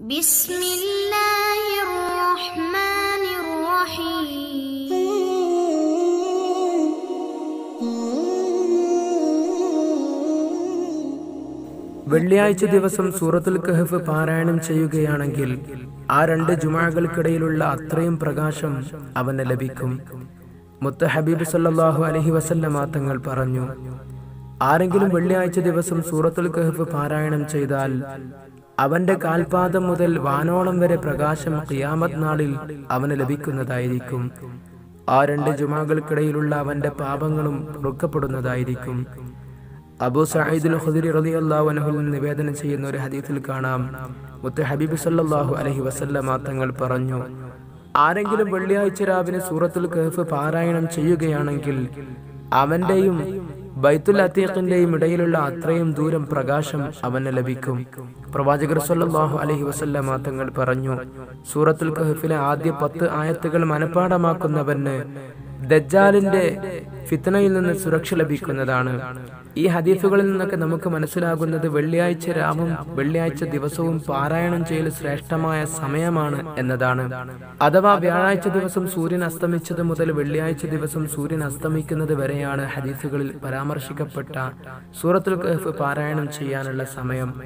بسم الله الرحمن الرحيم വെള്ളിയാഴ്ച ദിവസം സൂറത്തുൽ കഹഫ് പാരായണം ചെയ്യുകയാണെങ്കിൽ ആ രണ്ട് ജുമാകൾക്കിടയിലുള്ള അത്രയും പ്രകാശം അവന് ലഭിക്കും മുത്ത ഹബീബ് സല്ലല്ലാഹു അലൈഹി വസല്ലമ തങ്ങൾ പറഞ്ഞു ആരെങ്കിലും വെള്ളിയാഴ്ച ദിവസം സൂറത്തുൽ കഹഫ് പാരായണം ചെയ്താൽ അവന്റെ കാൽപാദം മുതൽ വാനോളം വരെ പ്രകാശം ഖിയാമത് നാളിൽ അവന് ലഭിക്കുന്നതായിരിക്കും. ആ രണ്ട് ജുമാകൾക്കിടയിലുള്ള അവന്റെ പാപങ്ങളും പൊറുക്കപ്പെടുന്നതായിരിക്കും. അബൂ സഹീദുൽ ഖുദരി റളിയല്ലാഹു അൻഹു നിവേദനം ചെയ്യുന്ന ഒരു ഹദീത്തിൽ കാണാം. മുത്ത് ഹബീബ് സല്ലാഹു അലഹി വസല്ലമ തങ്ങൾ പറഞ്ഞു. ആരെങ്കിലും വെള്ളിയാഴ്ച രാവിലെ സൂറത്തുൽ കഹഫ് പാരായണം ചെയ്യുകയാണെങ്കിൽ അവന്റെയും ബൈത്തുൽ അത്തീഖിന്റെയും ഇടയിലുള്ള അത്രയും ദൂരം പ്രകാശം അവന് ലഭിക്കും. പ്രവാചകർ സല്ലല്ലാഹു അലൈഹി വസല്ലമ തങ്ങൾ പറഞ്ഞു സൂറത്തുൽ കഹഫിലെ ആദ്യ പത്ത് ആയത്തുകൾ മനഃപ്പാടമാക്കുന്നവന് ദജ്ജാലിന്റെ ഫിത്തനയിൽ നിന്ന് സുരക്ഷ ലഭിക്കുന്നതാണ്. ഈ ഹദീഫുകളിൽ നിന്നൊക്കെ നമുക്ക് മനസ്സിലാകുന്നത് വെള്ളിയാഴ്ച രാവും വെള്ളിയാഴ്ച ദിവസവും പാരായണം ചെയ്യൽ ശ്രേഷ്ഠമായ സമയമാണ് എന്നതാണ്. അഥവാ വ്യാഴാഴ്ച ദിവസം സൂര്യൻ അസ്തമിച്ചത് മുതൽ വെള്ളിയാഴ്ച ദിവസം സൂര്യൻ അസ്തമിക്കുന്നത് വരെയാണ് ഹദീസുകളിൽ പരാമർശിക്കപ്പെട്ട സൂറത്തുൽ കഹഫ് പാരായണം ചെയ്യാനുള്ള സമയം.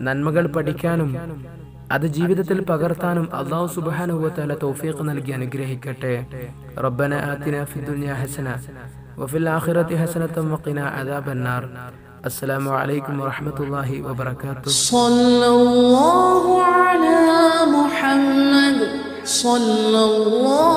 നന്മകൾ പഠിക്കാനും അത് ജീവിതത്തിൽ പകർത്താനും അള്ളാഹു സുബാനുവത്തല തൗഫീഖ് നൽകി അനുഗ്രഹിക്കട്ടെ റബ്ബന ആത്തിന ഫിദുനിയ ഹസന വഫിൽ ആഖിറത്തി ഹസനത്തും വഖിന അദാബന്നാർ അസ്സലാമു അലൈക്കും വറഹ്മത്തുള്ളാഹി വബറകാതുഹു സല്ലല്ലാഹു അലാ മുഹമ്മദ് സല്ലല്ലാഹു